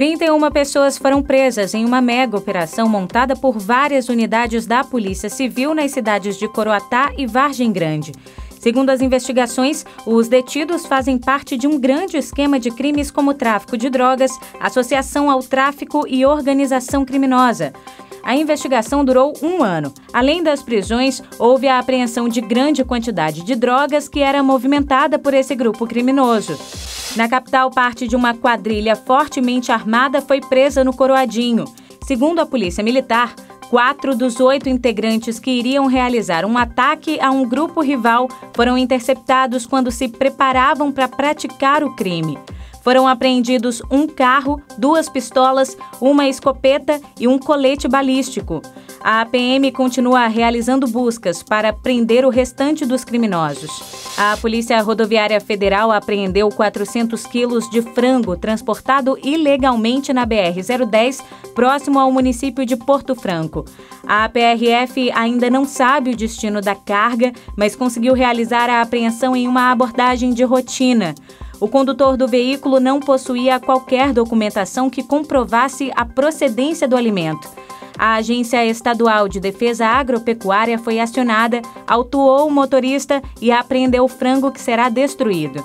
31 pessoas foram presas em uma mega operação montada por várias unidades da Polícia Civil nas cidades de Coroatá e Vargem Grande. Segundo as investigações, os detidos fazem parte de um grande esquema de crimes como tráfico de drogas, associação ao tráfico e organização criminosa. A investigação durou um ano. Além das prisões, houve a apreensão de grande quantidade de drogas que era movimentada por esse grupo criminoso. Na capital, parte de uma quadrilha fortemente armada foi presa no Coroadinho. Segundo a Polícia Militar, Quatro dos oito integrantes que iriam realizar um ataque a um grupo rival foram interceptados quando se preparavam para praticar o crime. Foram apreendidos um carro, duas pistolas, uma escopeta e um colete balístico. A APM continua realizando buscas para prender o restante dos criminosos. A Polícia Rodoviária Federal apreendeu 400 quilos de frango transportado ilegalmente na BR-010, próximo ao município de Porto Franco. A PRF ainda não sabe o destino da carga, mas conseguiu realizar a apreensão em uma abordagem de rotina. O condutor do veículo não possuía qualquer documentação que comprovasse a procedência do alimento. A Agência Estadual de Defesa Agropecuária foi acionada, autuou o motorista e apreendeu o frango que será destruído.